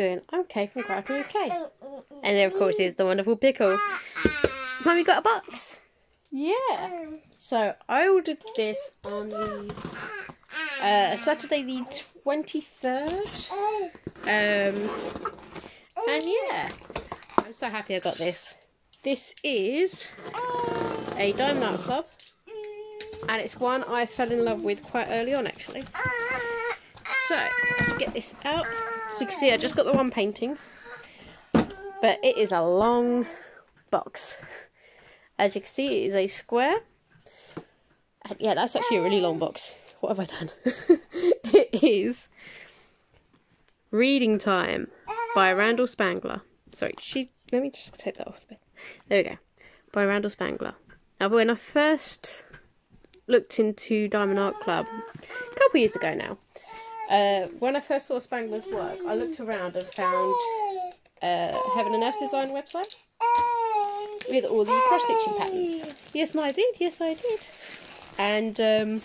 doing? I'm Kay from Crackle Kay. And there, of course, is the wonderful pickle. Mummy got a box. Yeah. So I ordered this on the uh, Saturday the twenty third. Um, and yeah, I'm so happy I got this. This is a Diamond Art Club, and it's one I fell in love with quite early on actually. So let's get this out. So you can see I just got the one painting, but it is a long box. As you can see, it is a square. And yeah, that's actually a really long box. What have I done? it is Reading Time by Randal Spangler. Sorry, she. Let me just take that off a bit. There we go. By Randal Spangler. Now, when I first looked into Diamond Art Club a couple years ago now, uh, when I first saw Spangler's work, I looked around and found uh, Heaven and Earth Design website with all the cross stitching patterns. Yes, I did. Yes, I did. And um,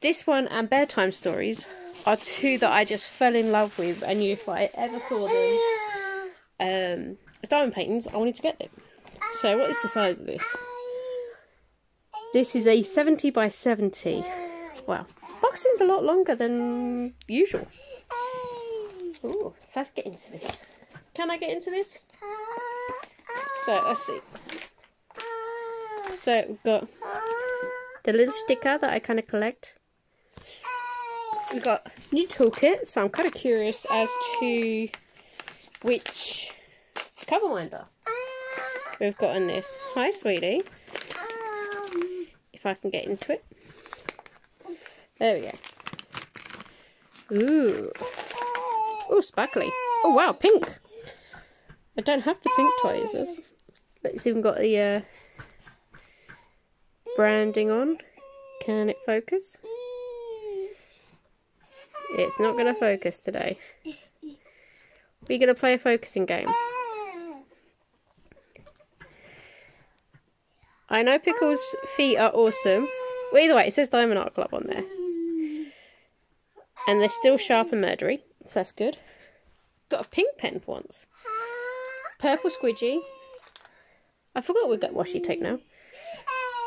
this one and Bedtime Stories are two that I just fell in love with. and knew if I ever saw them um, as diamond paintings, I wanted to get them. So, what is the size of this? This is a 70 by 70. Wow. Box seems a lot longer than usual. Ooh, let's get into this. Can I get into this? So, uh, let's see. Uh, so, we've got uh, the little sticker that I kind of collect. We've got new toolkit, so I'm kind of curious as to which cover minder we've got in this. Hi, sweetie. Um, if I can get into it. There we go. Ooh. Ooh, sparkly. Oh, wow, pink. I don't have the pink toys. tweezers. It's even got the uh, branding on. Can it focus? It's not going to focus today. We're going to play a focusing game. I know Pickle's feet are awesome. Well, either way, it says Diamond Art Club on there. And they're still sharp and murdery, so that's good. Got a pink pen for once. Purple squidgy. I forgot we got washi tape now.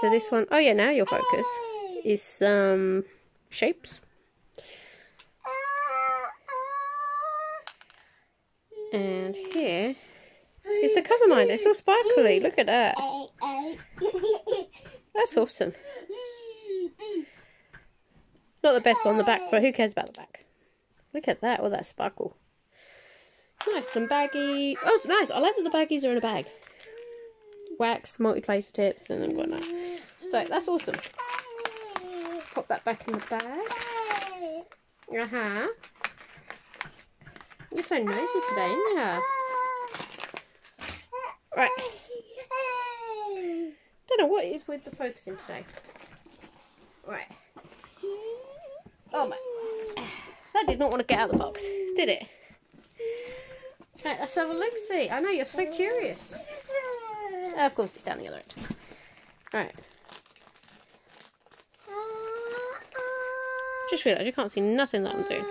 So this one, oh yeah, now you'll focus, is some um, shapes. And here is the cover minder. It's all sparkly. Look at that. That's awesome. Not the best on the back, but who cares about the back? Look at that. All that sparkle. Nice. Some baggy. Oh, it's nice. I like that the baggies are in a bag. Wax, multi-place tips, and then whatnot. So, that's awesome. Pop that back in the bag. Uh-huh. You're so noisy today, you? Right. Don't know what it is with the focusing today. Right. Oh my. That did not want to get out of the box, did it? Right, let's have a look see. I know, you're so curious. Oh, of course, it's down the other end. Alright. Just realised you can't see nothing that I'm doing.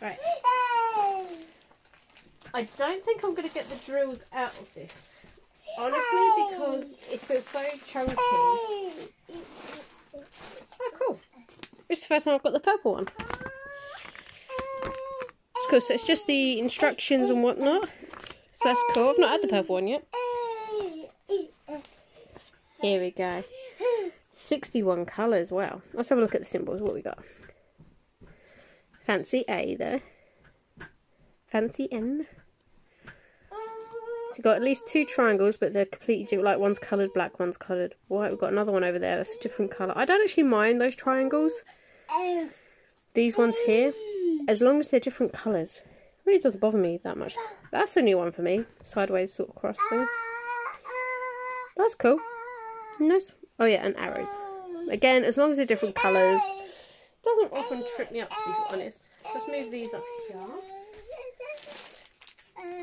Right. I don't think I'm going to get the drills out of this. Honestly, because it feels so chunky. Oh, cool. This is the first time I've got the purple one. It's cool. So it's just the instructions and whatnot. So that's cool. I've not had the purple one yet. Here we go. 61 colours. Wow. Let's have a look at the symbols. What we got? Fancy A there. Fancy N. So you've got at least two triangles, but they're completely different. Like one's coloured black, one's coloured white. We've got another one over there that's a different colour. I don't actually mind those triangles. These ones here, as long as they're different colours. Really doesn't bother me that much. That's a new one for me. Sideways sort of cross thing. That's cool. Nice. Oh yeah, and arrows. Again, as long as they're different colours. Doesn't often trip me up to be honest. Just move these up here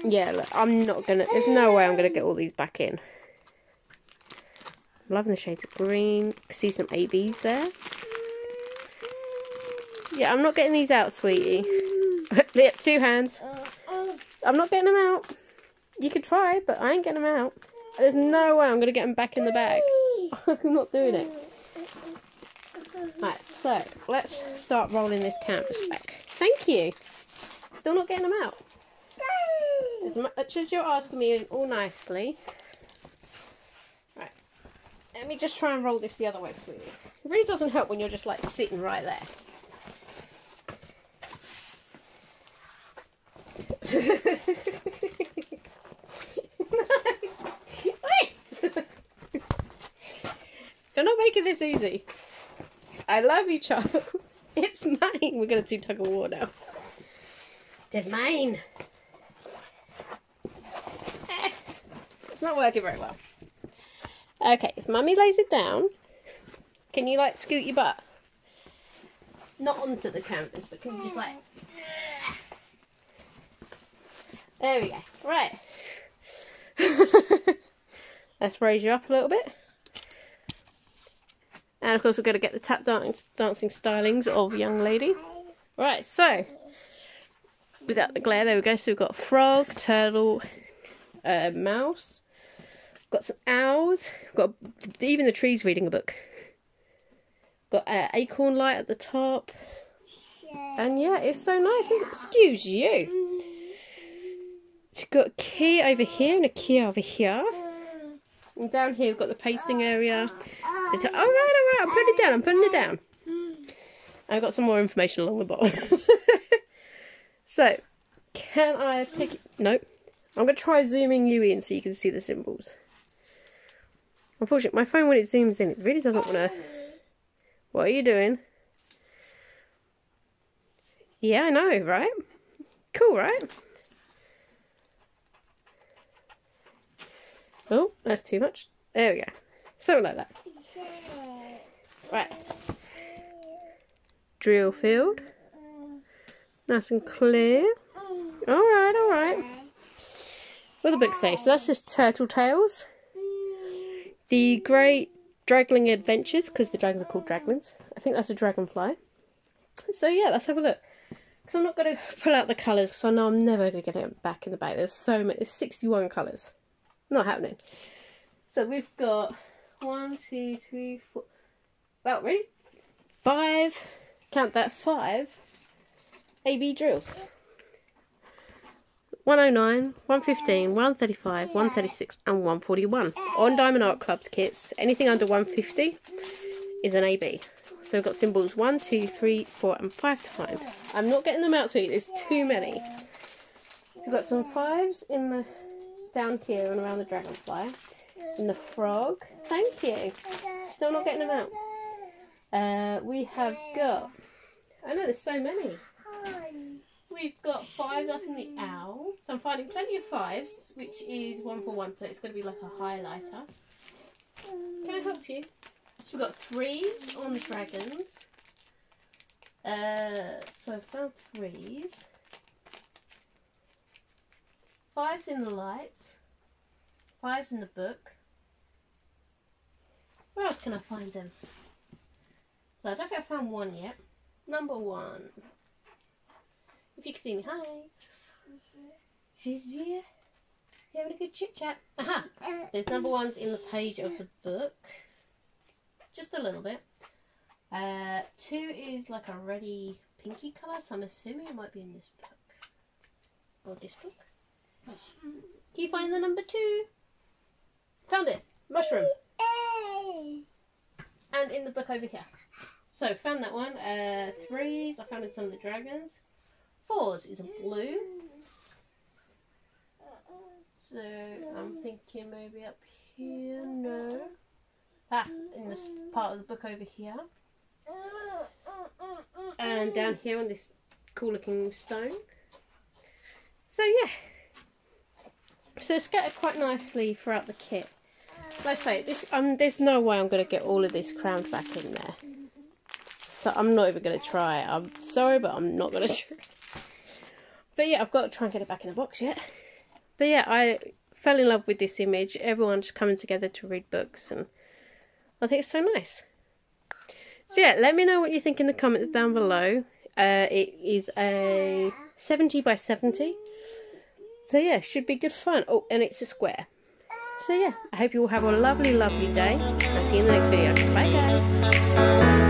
yeah, look, I'm not gonna, there's no way I'm gonna get all these back in. I'm loving the shades of green. See some ABs there. Yeah, I'm not getting these out, sweetie. Yep, two hands. Uh, uh. I'm not getting them out. You could try, but I ain't getting them out. There's no way I'm going to get them back in the bag. I'm not doing it. Right, so let's start rolling this canvas back. Thank you. Still not getting them out. As much as you're asking me all nicely. Right, let me just try and roll this the other way, sweetie. It really doesn't help when you're just like sitting right there. You're not making this easy. I love you, child. It's mine. We're going to do tug of war now. It's mine. It's not working very well. Okay, if mummy lays it down, can you like scoot your butt? Not onto the canvas, but can you just like... There we go. Right. Let's raise you up a little bit. And of course we're going to get the tap dancing, dancing stylings of young lady. Right, so without the glare, there we go. So we've got frog, turtle, uh, mouse. Got some owls. Got even the trees reading a book. Got uh, acorn light at the top. And yeah, it's so nice. Excuse you. Got a key over here and a key over here. And down here we've got the pasting area. All right, all right, I'm putting it down, I'm putting it down. I've got some more information along the bottom. so, can I pick... Nope. I'm going to try zooming you in so you can see the symbols. Unfortunately, my phone when it zooms in, it really doesn't want to... What are you doing? Yeah, I know, right? Cool, right? Oh, that's too much. There we go. Something like that. Right. Drill field. Nice and clear. Alright, alright. What the book say? So that's just Turtle Tales. The Great Dragling Adventures, because the dragons are called draglings. I think that's a dragonfly. So yeah, let's have a look. Because I'm not going to pull out the colours, because I know I'm never going to get it back in the bag. There's so many, there's 61 colours. Not happening. So we've got one, two, three, four. Well, ready? Five. Count that. Five. AB drills. 109, 115, 135, 136 and 141. On Diamond Art Club's kits, anything under 150 is an AB. So we've got symbols 1, 2, 3, 4 and 5 to find. I'm not getting them out to you, there's too many. So we've got some 5s in the down here and around the dragonfly. And the frog. Thank you. Still not getting them out. Uh, we have got... I know there's so many. We've got fives up in the owl. So I'm finding plenty of fives, which is one for one, so it's going to be like a highlighter. Can I help you? So we've got threes on the dragons. Uh, so I've found threes. Fives in the lights. Fives in the book. Where else can I find them? So I don't think I found one yet. Number one. If you can see me, hi. She's here. You having a good chit chat? Aha! There's number ones in the page of the book. Just a little bit. Uh, two is like a reddy pinky colour, so I'm assuming it might be in this book. Or this book. Can you find the number two? Found it. Mushroom. And in the book over here. So, found that one. Uh, threes, I found in some of the dragons. Fours is a blue. So, I'm thinking maybe up here. No. Ah, in this part of the book over here. And down here on this cool looking stone. So, yeah. So, they're scattered quite nicely throughout the kit. Like I say, this, um, there's no way I'm going to get all of this crammed back in there. So I'm not even going to try. I'm sorry, but I'm not going to try. But yeah, I've got to try and get it back in the box yet. But yeah, I fell in love with this image. Everyone's coming together to read books and I think it's so nice. So yeah, let me know what you think in the comments down below. Uh, it is a 70 by 70. So yeah, should be good fun. Oh, and it's a square. So yeah, I hope you all have a lovely, lovely day. I'll see you in the next video. Bye guys.